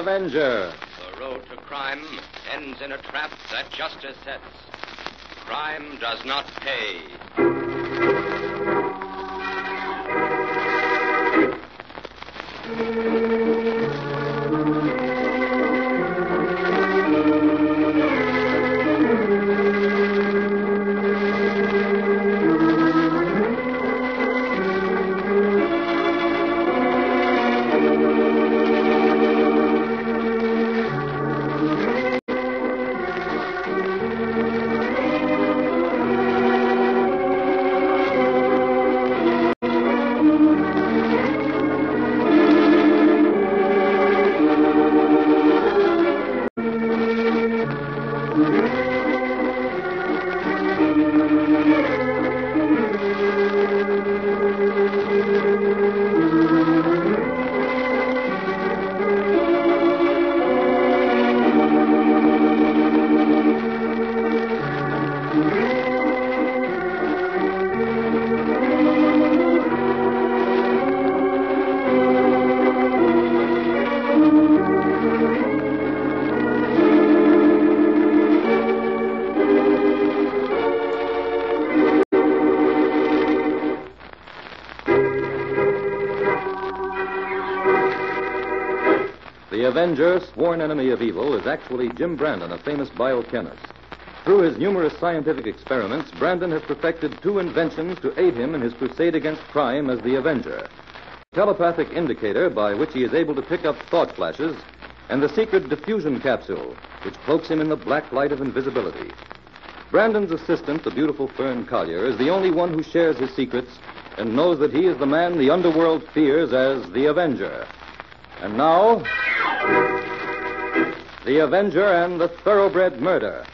Avenger. The road to crime ends in a trap that justice sets. Crime does not pay. The Avenger, sworn enemy of evil, is actually Jim Brandon, a famous biochemist. Through his numerous scientific experiments, Brandon has perfected two inventions to aid him in his crusade against crime as the Avenger telepathic indicator by which he is able to pick up thought flashes, and the secret diffusion capsule, which cloaks him in the black light of invisibility. Brandon's assistant, the beautiful Fern Collier, is the only one who shares his secrets and knows that he is the man the underworld fears as the Avenger. And now, the Avenger and the Thoroughbred Murder.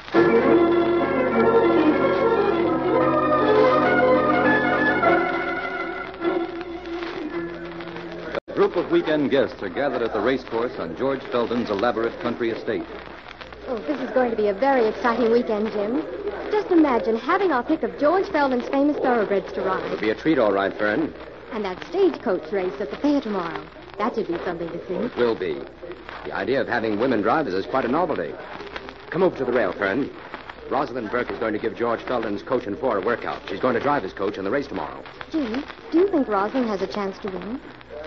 A group of weekend guests are gathered at the racecourse on George Felden's elaborate country estate. Oh, this is going to be a very exciting weekend, Jim. Just imagine having our pick of George Felden's famous thoroughbreds to ride. It'll be a treat, all right, Fern. And that stagecoach race at the fair tomorrow. That should be something to see. It will be. The idea of having women drivers is quite a novelty. Come over to the rail, Fern. Rosalind Burke is going to give George Felden's coach and four a workout. She's going to drive his coach in the race tomorrow. Jim, do you think Rosalind has a chance to win?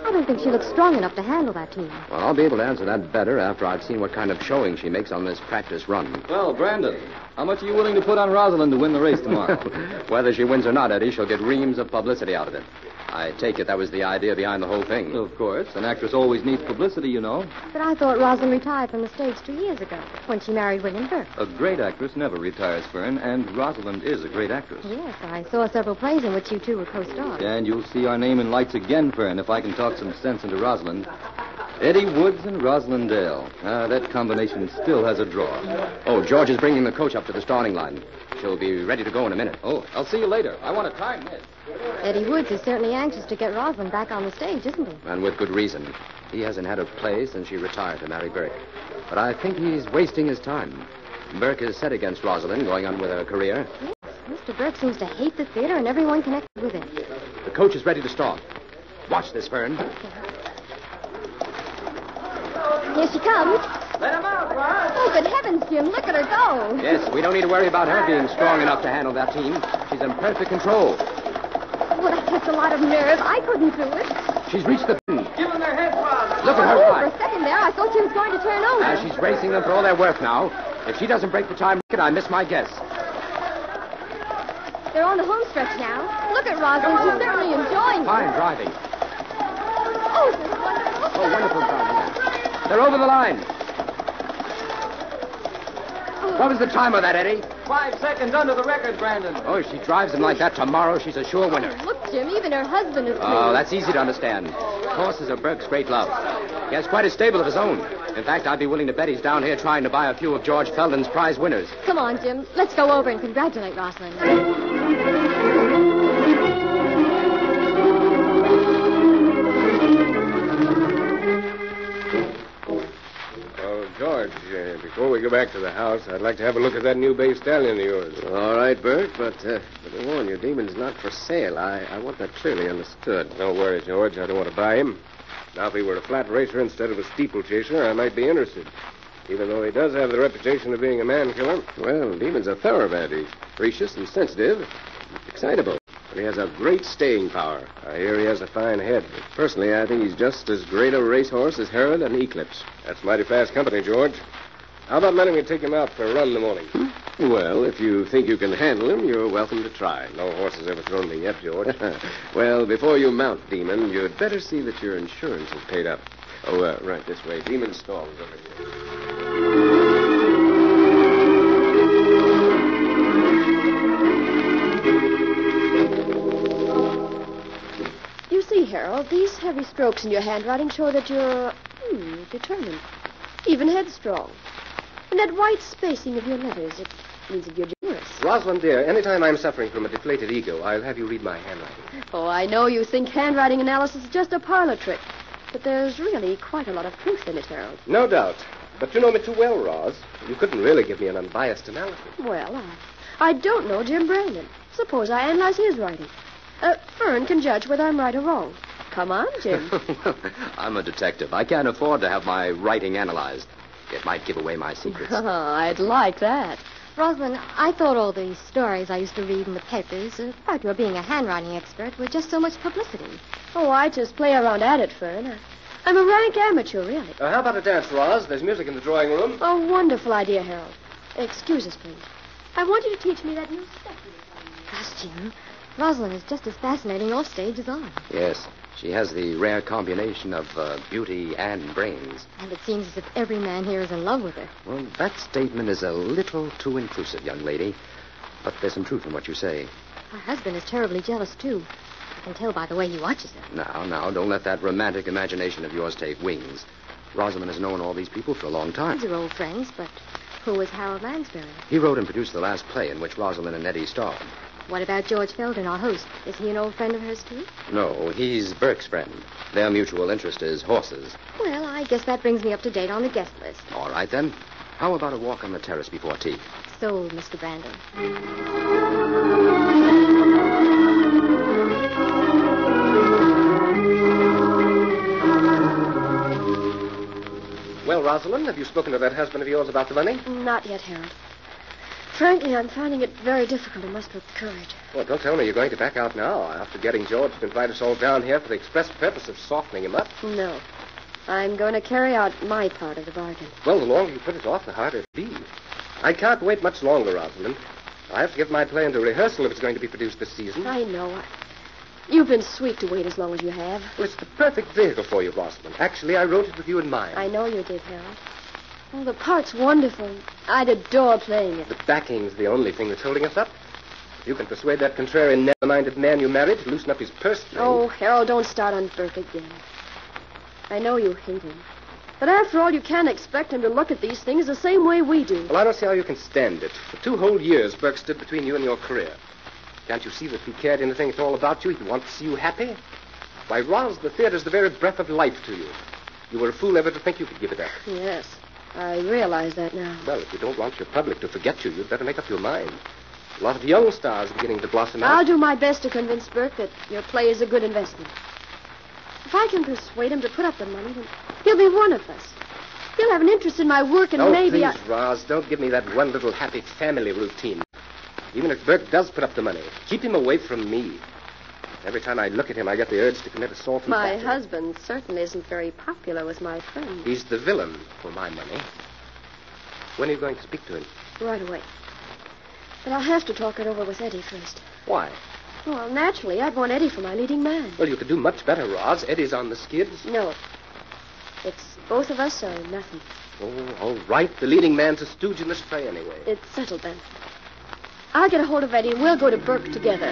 I don't think she looks strong enough to handle that team. Well, I'll be able to answer that better after I've seen what kind of showing she makes on this practice run. Well, Brandon, how much are you willing to put on Rosalind to win the race tomorrow? Whether she wins or not, Eddie, she'll get reams of publicity out of it. I take it that was the idea behind the whole thing. of course. An actress always needs publicity, you know. But I thought Rosalind retired from the stage two years ago when she married William Burke. A great actress never retires, Fern, and Rosalind is a great actress. Yes, I saw several plays in which you two were co-stars. And you'll see our name in lights again, Fern, if I can talk some sense into Rosalind. Eddie Woods and Rosalind Dale. Ah, that combination still has a draw. Oh, George is bringing the coach up to the starting line. She'll be ready to go in a minute. Oh, I'll see you later. I want to time this. Eddie Woods is certainly anxious to get Rosalind back on the stage, isn't he? And with good reason. He hasn't had a play since she retired to marry Burke. But I think he's wasting his time. Burke is set against Rosalind, going on with her career. Yes. Mr. Burke seems to hate the theater and everyone connected with it. The coach is ready to start. Watch this, Fern. Here she comes. Let him out, Bart. Oh, good heavens, Jim, look at her go. Yes, we don't need to worry about her being strong enough to handle that team. She's in perfect control. Well, that takes a lot of nerve. I couldn't do it. She's reached the pin. Give him their heads, Bob. Look at her Oh, for a second there, I thought she was going to turn over. As she's racing them for all they're worth now. If she doesn't break the time record, I miss my guess. They're on the home stretch now. Look at Rosalind. She's certainly enjoying it. Fine driving. Oh, this is wonderful. Oh, wonderful driving. They're over the line. What was the time of that, Eddie? Five seconds under the record, Brandon. Oh, if she drives them like that tomorrow, she's a sure winner. Look, Jim, even her husband is Oh, pleased. that's easy to understand. Horses are Burke's great love. He has quite a stable of his own. In fact, I'd be willing to bet he's down here trying to buy a few of George Felden's prize winners. Come on, Jim. Let's go over and congratulate Rosalind. Uh, before we go back to the house, I'd like to have a look at that new bay stallion of yours. All right, Bert, but, uh, but I warn you, Demon's not for sale. I, I want that clearly understood. Don't worry, George. I don't want to buy him. Now, if he were a flat racer instead of a steeplechaser, I might be interested. Even though he does have the reputation of being a man killer. Well, Demon's a thoroughbred. He's gracious and sensitive, excitable. But he has a great staying power. I hear he has a fine head. Personally, I think he's just as great a racehorse as Herod and Eclipse. That's mighty fast company, George. How about letting me take him out for a run in the morning? Well, if you think you can handle him, you're welcome to try. No horse has ever thrown me yet, George. well, before you mount Demon, you'd better see that your insurance is paid up. Oh, uh, right this way. Demon's stall is over Harold, these heavy strokes in your handwriting show that you're hmm, determined, even headstrong. And that white spacing of your letters, it means that you're generous. Rosalind, dear, anytime I'm suffering from a deflated ego, I'll have you read my handwriting. Oh, I know you think handwriting analysis is just a parlor trick, but there's really quite a lot of truth in it, Harold. No doubt. But you know me too well, Roz. You couldn't really give me an unbiased analysis. Well, I, I don't know Jim Brandon. Suppose I analyze his writing. Uh, Fern can judge whether I'm right or wrong. Come on, Jim. I'm a detective. I can't afford to have my writing analyzed. It might give away my secrets. I'd like that. Rosalind, I thought all these stories I used to read in the papers about your being a handwriting expert were just so much publicity. Oh, I just play around at it, Fern. I, I'm a rank amateur, really. Uh, how about a dance, Roz? There's music in the drawing room. Oh, wonderful idea, Harold. Excuse us, please. I want you to teach me that new step. Gosh, Jim, Rosalind is just as fascinating off stage as on. Yes, she has the rare combination of uh, beauty and brains. And it seems as if every man here is in love with her. Well, that statement is a little too intrusive, young lady. But there's some truth in what you say. Her husband is terribly jealous, too. I can tell by the way he watches her. Now, now, don't let that romantic imagination of yours take wings. Rosalind has known all these people for a long time. These are old friends, but who was Harold Lansbury? He wrote and produced the last play in which Rosalind and Eddie starred. What about George Felden, our host? Is he an old friend of hers, too? No, he's Burke's friend. Their mutual interest is horses. Well, I guess that brings me up to date on the guest list. All right, then. How about a walk on the terrace before tea? So, Mr. Brandon. Well, Rosalind, have you spoken to that husband of yours about the money? Not yet, Harold. Frankly, I'm finding it very difficult to must up courage. Well, don't tell me you're going to back out now after getting George to invite us all down here for the express purpose of softening him up. No. I'm going to carry out my part of the bargain. Well, the longer you put it off, the harder it'll be. I can't wait much longer, Rosalind. I have to get my play into rehearsal if it's going to be produced this season. I know. I... You've been sweet to wait as long as you have. Well, it's the perfect vehicle for you, Rosalind. Actually, I wrote it with you in mind. I know you did, Harold. Oh, the part's wonderful. I'd adore playing it. The backing's the only thing that's holding us up. If you can persuade that contrarian, narrow-minded man you married to loosen up his purse strings. Oh, Harold, don't start on Burke again. I know you hate him. But after all, you can't expect him to look at these things the same way we do. Well, I don't see how you can stand it. For two whole years, Burke stood between you and your career. Can't you see that if he cared anything at all about you, he'd want to see you happy? Why, Roz, the theater's the very breath of life to you. You were a fool ever to think you could give it up. Yes, I realize that now. Well, if you don't want your public to forget you, you'd better make up your mind. A lot of young stars are beginning to blossom out. I'll do my best to convince Burke that your play is a good investment. If I can persuade him to put up the money, then he'll be one of us. He'll have an interest in my work, and maybe I. oh, maybe please, I... Roz, don't give me that one little happy family routine. Even if Burke does put up the money, keep him away from me. Every time I look at him, I get the urge to commit assault and My husband certainly isn't very popular with my friends. He's the villain for my money. When are you going to speak to him? Right away. But I'll have to talk it over with Eddie first. Why? Well, naturally, I'd want Eddie for my leading man. Well, you could do much better, Roz. Eddie's on the skids. No. It's both of us or nothing. Oh, all right. The leading man's a stooge in this play anyway. It's settled then. I'll get a hold of Eddie and we'll go to Burke together.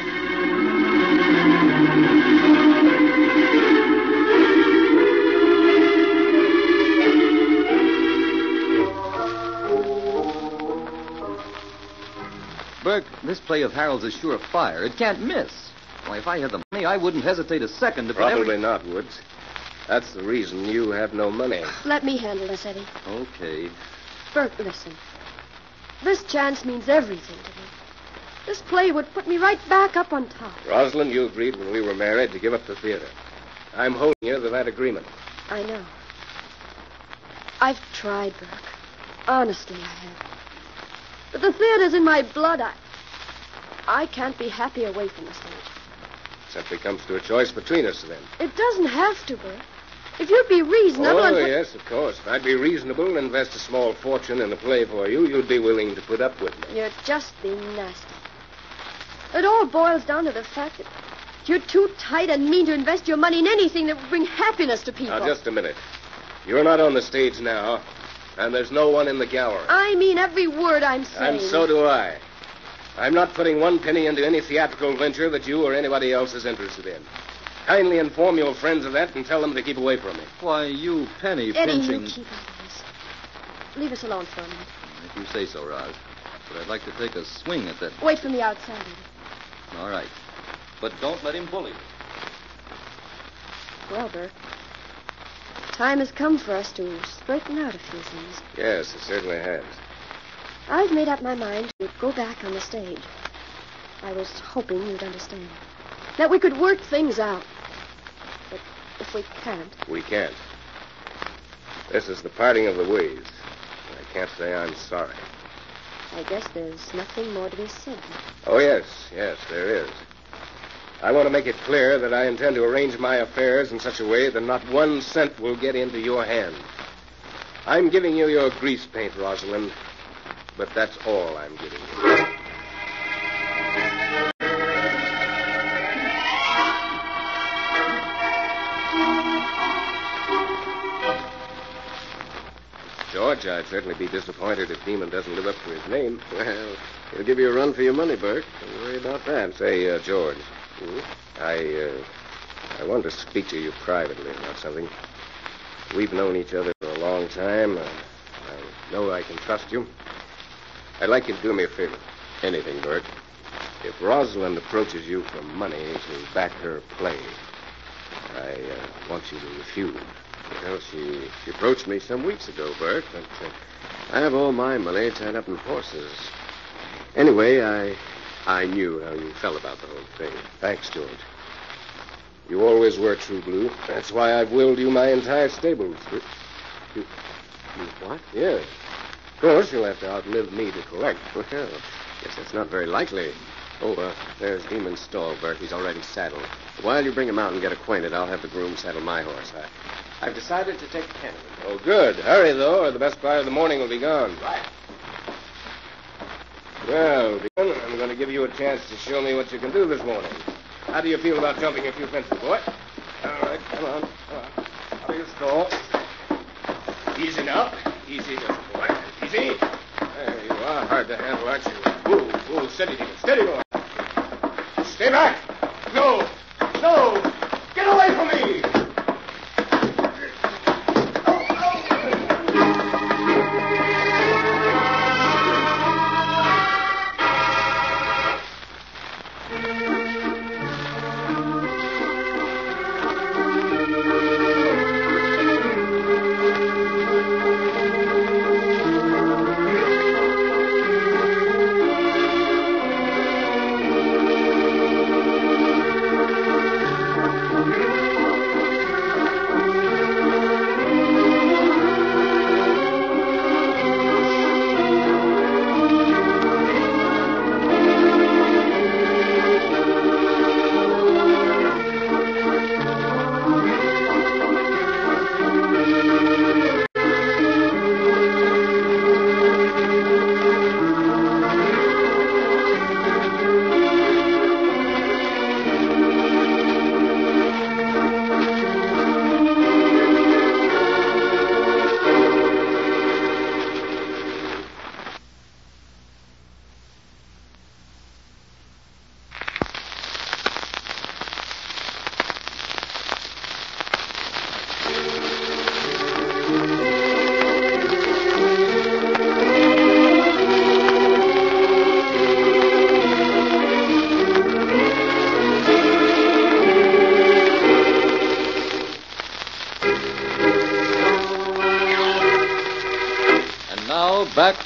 Burke, this play of Harold's is sure fire. It can't miss. Why, if I had the money, I wouldn't hesitate a second to put Probably every... not, Woods. That's the reason you have no money. Let me handle this, Eddie. Okay. Burke, listen. This chance means everything to me. This play would put me right back up on top. Rosalind, you agreed when we were married to give up the theater. I'm holding you to that agreement. I know. I've tried, Burke. Honestly, I have. But the theater's in my blood. I, I can't be happy away from the stage. It simply comes to a choice between us, then. It doesn't have to, Burke. If you'd be reasonable oh, and yes, of course. If I'd be reasonable and invest a small fortune in a play for you, you'd be willing to put up with me. You're just being nasty. It all boils down to the fact that you're too tight and mean to invest your money in anything that would bring happiness to people. Now, just a minute. You're not on the stage now, and there's no one in the gallery. I mean every word I'm saying. And so do I. I'm not putting one penny into any theatrical venture that you or anybody else is interested in. Kindly inform your friends of that and tell them to keep away from me. Why, you penny Eddie, pinching. you keep out of this. Leave us alone for a minute. If you say so, Roz. But I'd like to take a swing at that. Wait for me outside. Eddie. All right. But don't let him bully you. Well, Burke, time has come for us to straighten out a few things. Yes, it certainly has. I've made up my mind to go back on the stage. I was hoping you'd understand. That we could work things out. But if we can't, We can't. This is the parting of the ways. I can't say I'm sorry. I guess there's nothing more to be said. Oh, yes, yes, there is. I want to make it clear that I intend to arrange my affairs in such a way that not one cent will get into your hands. I'm giving you your grease paint, Rosalind, but that's all I'm giving you. George, I'd certainly be disappointed if Demon doesn't live up to his name. Well, he'll give you a run for your money, Burke. Don't worry about that. Say, uh, George, I, uh, I want to speak to you privately about something. We've known each other for a long time. Uh, I know I can trust you. I'd like you to do me a favor. Anything, Burke. If Rosalind approaches you for money to back her play, I uh, want you to refuse. Well, she, she approached me some weeks ago, Bert, but uh, I have all my money tied up in horses. Anyway, I I knew how you felt about the whole thing. Thanks, George. You always were true blue. That's why I've willed you my entire stables. You, You what? yes. Of course, you'll have to outlive me to collect. Well, guess that's not very likely. Oh, uh, there's Demon's stall, Burke. He's already saddled. While you bring him out and get acquainted, I'll have the groom saddle my horse. I, I've decided to take Canada. Oh, good. Hurry, though, or the best part of the morning will be gone. Right. Well, Demon, I'm going to give you a chance to show me what you can do this morning. How do you feel about jumping a few fences, boy? All right, come on. Come on. Out of your stall. Easy now. Easy, just boy. Easy. There you are. Hard to handle, aren't you? Ooh, ooh, steady. Steady, boy. Stay back. No. No. Get away from me.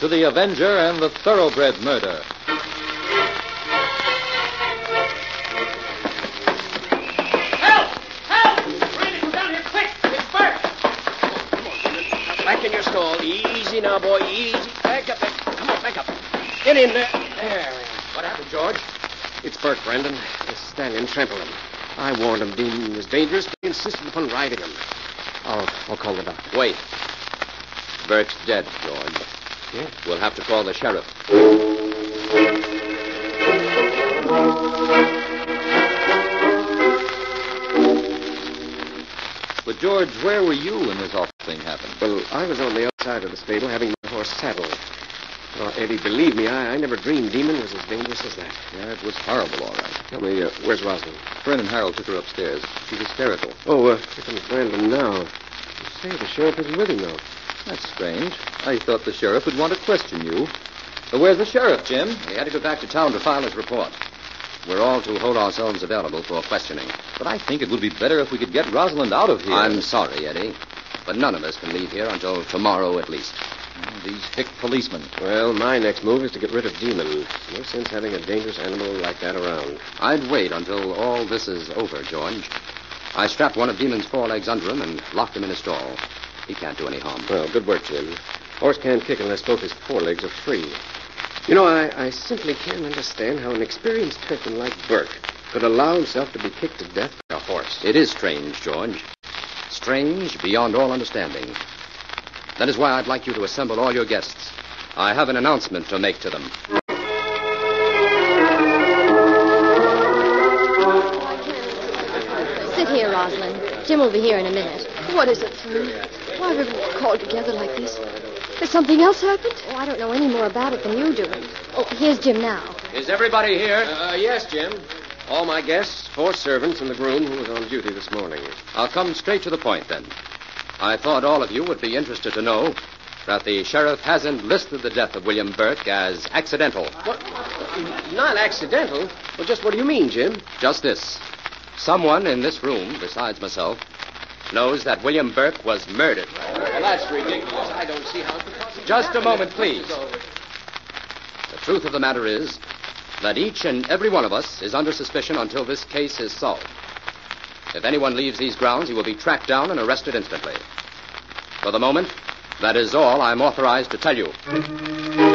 to the Avenger and the Thoroughbred Murder. Help! Help! Randy, come down here quick! It's Bert! Back in your stall. Easy now, boy. Easy. Back up. Come on, back up. Get in there. There. What happened, George? It's Bert, Brandon. The stallion trampled him. I warned him Demon, was dangerous, but he insisted upon riding him. I'll, I'll call the doctor. Wait. Bert's dead, George. Yeah? We'll have to call the sheriff. But, George, where were you when this awful thing happened? Well, I was on the outside of the stable having my horse saddled. Oh, Eddie, believe me, I, I never dreamed Demon was as dangerous as that. Yeah, it was horrible, all right. Tell me, uh, where's Rosalind? Fern and Harold took her upstairs. She's hysterical. Oh, uh, here comes Brandon now. You say the sheriff isn't with him, though. That's strange. I thought the sheriff would want to question you. Uh, where's the sheriff, Jim? He had to go back to town to file his report. We're all to hold ourselves available for questioning. But I think it would be better if we could get Rosalind out of here. I'm sorry, Eddie, but none of us can leave here until tomorrow at least. These hick policemen. Well, my next move is to get rid of Demon. No sense having a dangerous animal like that around. I'd wait until all this is over, George. I strapped one of Demon's forelegs under him and locked him in a stall. He can't do any harm. Well, good work, Jim. Horse can't kick unless both his forelegs are free. You know, I, I simply can't understand how an experienced veteran like Burke could allow himself to be kicked to death by a horse. It is strange, George. Strange beyond all understanding. That is why I'd like you to assemble all your guests. I have an announcement to make to them. Sit here, Rosalind. Jim will be here in a minute. What is it? Why have we called together like this? Has something else happened? Oh, I don't know any more about it than you do. Oh, here's Jim now. Is everybody here? Uh, yes, Jim. All my guests, four servants, and the groom who was on duty this morning. I'll come straight to the point then. I thought all of you would be interested to know that the sheriff hasn't listed the death of William Burke as accidental. What? Not accidental. Well, just what do you mean, Jim? Just this. Someone in this room, besides myself, knows that William Burke was murdered. Well, that's ridiculous. I don't see how it could possibly Just a moment, please. The truth of the matter is that each and every one of us is under suspicion until this case is solved. If anyone leaves these grounds, he will be tracked down and arrested instantly. For the moment, that is all I'm authorized to tell you.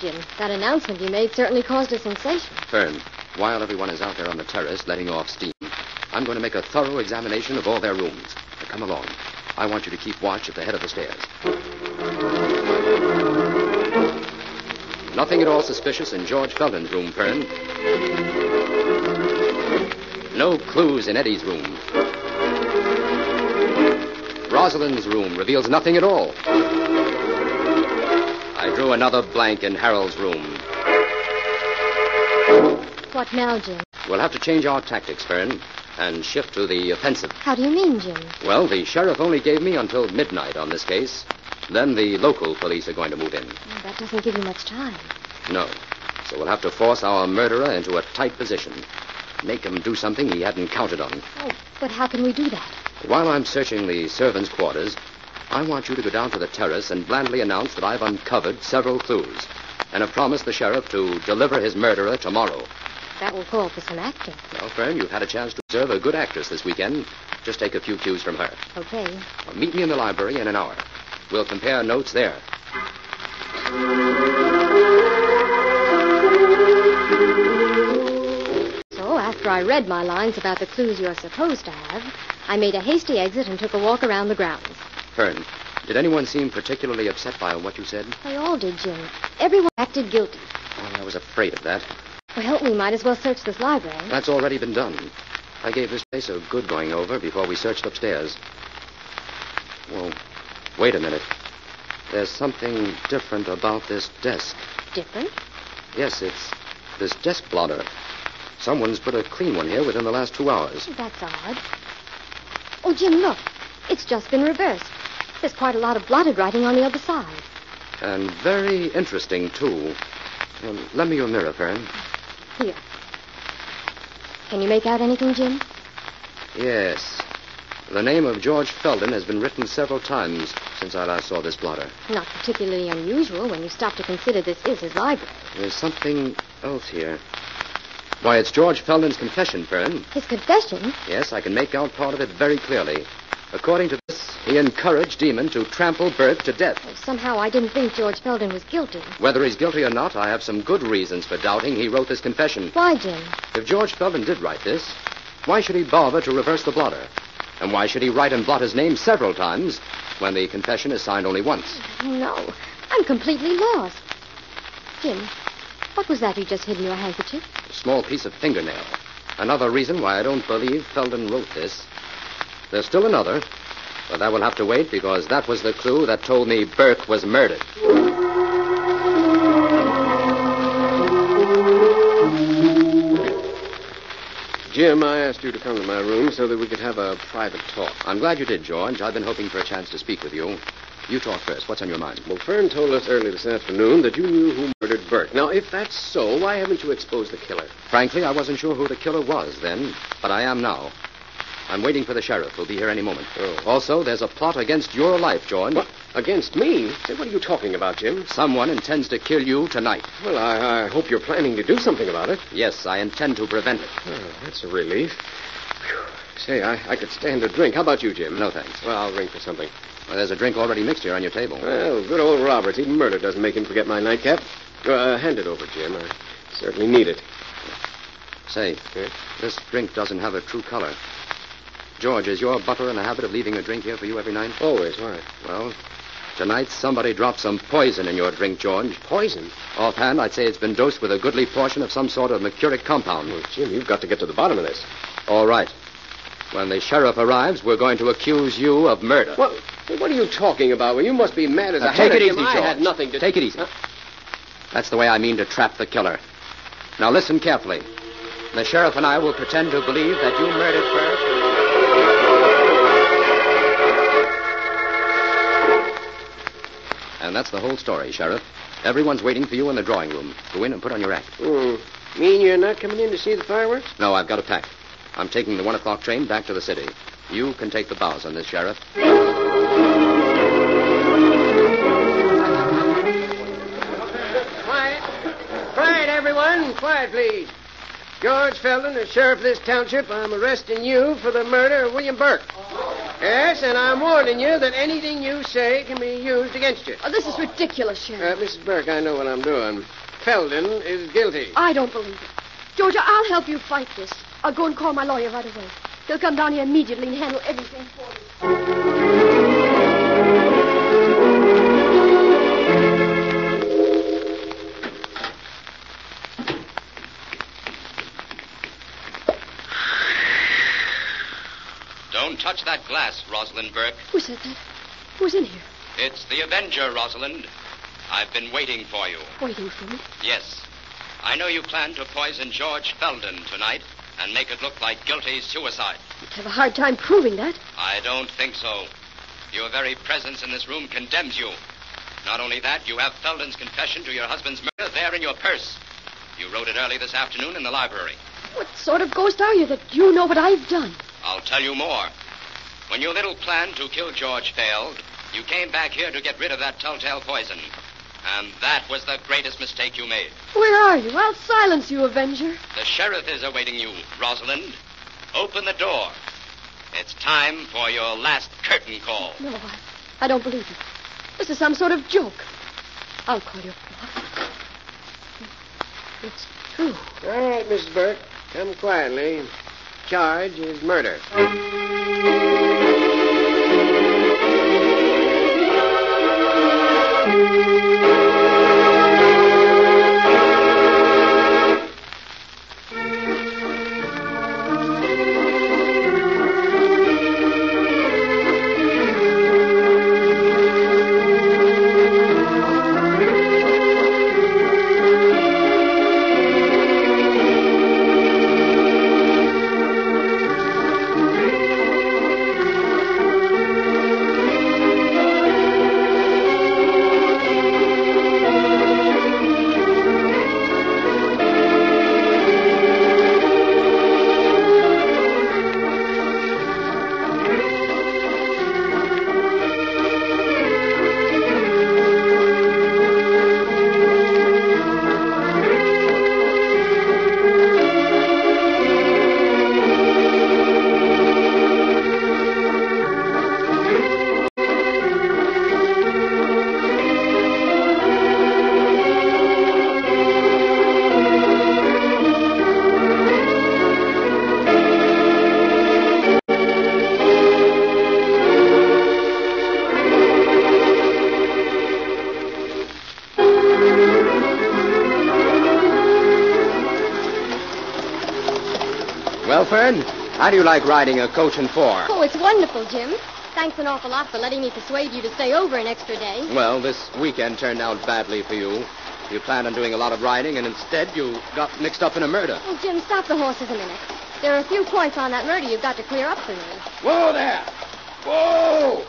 Jim, that announcement you made certainly caused a sensation. Fern, while everyone is out there on the terrace letting off steam, I'm going to make a thorough examination of all their rooms. Now, come along. I want you to keep watch at the head of the stairs. Nothing at all suspicious in George Felden's room, Fern. No clues in Eddie's room. Rosalind's room reveals nothing at all. I drew another blank in Harold's room. What now, Jim? We'll have to change our tactics, Fern, and shift to the offensive. How do you mean, Jim? Well, the sheriff only gave me until midnight on this case. Then the local police are going to move in. That doesn't give you much time. No. So we'll have to force our murderer into a tight position. Make him do something he hadn't counted on. Oh, but how can we do that? While I'm searching the servants' quarters, I want you to go down to the terrace and blandly announce that I've uncovered several clues and have promised the sheriff to deliver his murderer tomorrow. That will call for some acting. Well, Fern, you've had a chance to observe a good actress this weekend. Just take a few cues from her. Okay. Well, meet me in the library in an hour. We'll compare notes there. So, after I read my lines about the clues you're supposed to have, I made a hasty exit and took a walk around the grounds. Fern, did anyone seem particularly upset by what you said? They all did, Jim. Everyone acted guilty. Oh, I was afraid of that. Well, we might as well search this library. That's already been done. I gave this place a good going over before we searched upstairs. Well, wait a minute. There's something different about this desk. Different? Yes, it's this desk blotter. Someone's put a clean one here within the last two hours. That's odd. Oh, Jim, look. It's just been reversed. There's quite a lot of blotted writing on the other side. And very interesting, too. Um, lend me your mirror, Fern. Here. Can you make out anything, Jim? Yes. The name of George Felden has been written several times since I last saw this blotter. Not particularly unusual when you stop to consider this is his library. There's something else here. Why, it's George Felden's confession, Fern. His confession? Yes, I can make out part of it very clearly. According to this, he encouraged Demon to trample Burke to death. Well, somehow I didn't think George Felden was guilty. Whether he's guilty or not, I have some good reasons for doubting he wrote this confession. Why, Jim? If George Felden did write this, why should he bother to reverse the blotter? And why should he write and blot his name several times when the confession is signed only once? No, I'm completely lost. Jim, what was that you just hid in your handkerchief? A small piece of fingernail. Another reason why I don't believe Felden wrote this. There's still another, but that will have to wait because that was the clue that told me Burke was murdered. Jim, I asked you to come to my room so that we could have a private talk. I'm glad you did, George. I've been hoping for a chance to speak with you. You talk first. What's on your mind? Well, Fern told us early this afternoon that you knew who murdered Burke. Now, if that's so, why haven't you exposed the killer? Frankly, I wasn't sure who the killer was then, but I am now. I'm waiting for the sheriff. He'll be here any moment. Oh. Also, there's a plot against your life, John. What? Against me? Say, what are you talking about, Jim? Someone intends to kill you tonight. Well, I, I hope you're planning to do something about it. Yes, I intend to prevent it. Oh, that's a relief. Phew. Say, I, I could stand a drink. How about you, Jim? No, thanks. Well, I'll ring for something. Well, there's a drink already mixed here on your table. Well, good old Roberts. Even murder doesn't make him forget my nightcap. Uh, hand it over, Jim. I certainly need it. Say, Yes? this drink doesn't have a true color. George, is your butler in the habit of leaving a drink here for you every night? Always. Why? Well, tonight somebody dropped some poison in your drink, George. Poison? Offhand, I'd say it's been dosed with a goodly portion of some sort of mercuric compound. Well, Jim, you've got to get to the bottom of this. All right. When the sheriff arrives, we're going to accuse you of murder. What? What are you talking about? Well, you must be mad as Now, a take it Jim. easy, I George. had nothing to... Take it easy. That's the way I mean to trap the killer. Now listen carefully. The sheriff and I will pretend to believe that you murdered Burke. And that's the whole story, Sheriff. Everyone's waiting for you in the drawing room. Go in and put on your act. Hmm. Mean you're not coming in to see the fireworks? No, I've got a pack. I'm taking the one o'clock train back to the city. You can take the bows on this, Sheriff. Quiet. Quiet, everyone. Quiet, please. George Felden, the sheriff of this township, I'm arresting you for the murder of William Burke. Yes, and I'm warning you that anything you say can be used against you. Oh, this is ridiculous, Sheriff. Uh, Mrs. Burke, I know what I'm doing. Felden is guilty. I don't believe it. Georgia, I'll help you fight this. I'll go and call my lawyer right away. He'll come down here immediately and handle everything for you. Touch that glass, Rosalind Burke. Who said that? Who's in here? It's the Avenger, Rosalind. I've been waiting for you. Waiting for me. Yes. I know you plan to poison George Felden tonight and make it look like guilty suicide. You'd have a hard time proving that. I don't think so. Your very presence in this room condemns you. Not only that, you have Felden's confession to your husband's murder there in your purse. You wrote it early this afternoon in the library. What sort of ghost are you that you know what I've done? I'll tell you more. When your little plan to kill George failed, you came back here to get rid of that telltale poison. And that was the greatest mistake you made. Where are you? I'll silence you, Avenger. The sheriff is awaiting you, Rosalind. Open the door. It's time for your last curtain call. No, I, I don't believe it. This is some sort of joke. I'll call your bluff. It's true. All right, Mrs. Burke. Come quietly. Charge is murder. How do you like riding a coach and four? Oh, it's wonderful, Jim. Thanks an awful lot for letting me persuade you to stay over an extra day. Well, this weekend turned out badly for you. You planned on doing a lot of riding, and instead you got mixed up in a murder. Oh, Jim, stop the horses a minute. There are a few points on that murder you've got to clear up for me. Whoa there! Whoa!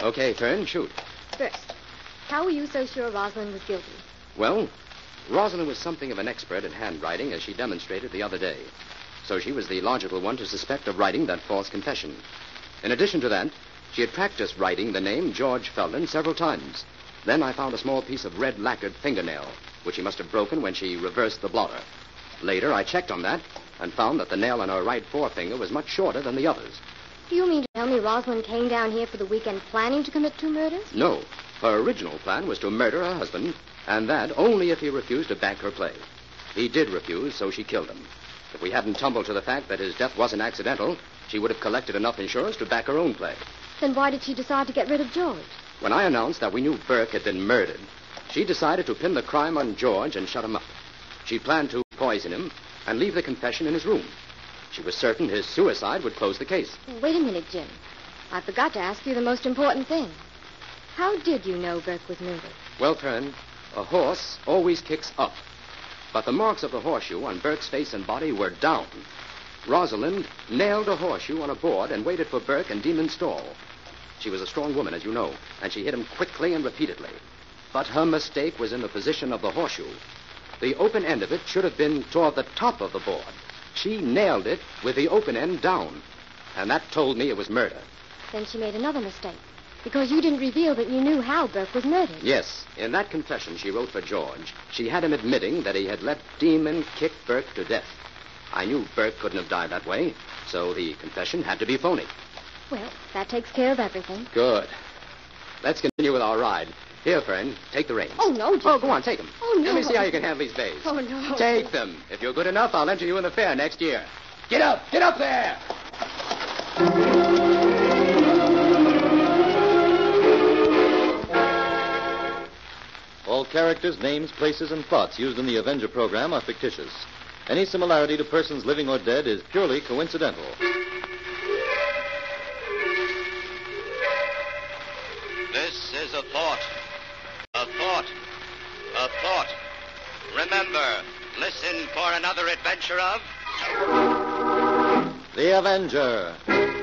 Okay, Fern, shoot. First, how were you so sure Rosalind was guilty? Well, Rosalind was something of an expert at handwriting, as she demonstrated the other day. So she was the logical one to suspect of writing that false confession. In addition to that, she had practiced writing the name George Felden several times. Then I found a small piece of red lacquered fingernail, which she must have broken when she reversed the blotter. Later, I checked on that and found that the nail on her right forefinger was much shorter than the others. Do you mean to tell me Rosalind came down here for the weekend planning to commit two murders? No, her original plan was to murder her husband, and that only if he refused to back her play. He did refuse, so she killed him. If we hadn't tumbled to the fact that his death wasn't accidental, she would have collected enough insurance to back her own play. Then why did she decide to get rid of George? When I announced that we knew Burke had been murdered, she decided to pin the crime on George and shut him up. She planned to poison him and leave the confession in his room. She was certain his suicide would close the case. Wait a minute, Jim. I forgot to ask you the most important thing. How did you know Burke was murdered? Well, Fern, a horse always kicks up. But the marks of the horseshoe on Burke's face and body were down. Rosalind nailed a horseshoe on a board and waited for Burke and Demon's stall. She was a strong woman, as you know, and she hit him quickly and repeatedly. But her mistake was in the position of the horseshoe. The open end of it should have been toward the top of the board. She nailed it with the open end down. And that told me it was murder. Then she made another mistake. Because you didn't reveal that you knew how Burke was murdered. Yes, in that confession she wrote for George, she had him admitting that he had let Demon kick Burke to death. I knew Burke couldn't have died that way, so the confession had to be phony. Well, that takes care of everything. Good. Let's continue with our ride. Here, friend, take the reins. Oh, no, oh, Jim. Oh, go on, take them. Oh, no. Let me see how you can handle these bays. Oh, no. Take them. If you're good enough, I'll enter you in the fair next year. Get up! Get up there! All characters, names, places, and plots used in the Avenger program are fictitious. Any similarity to persons living or dead is purely coincidental. This is a thought. A thought. A thought. Remember, listen for another adventure of. The Avenger.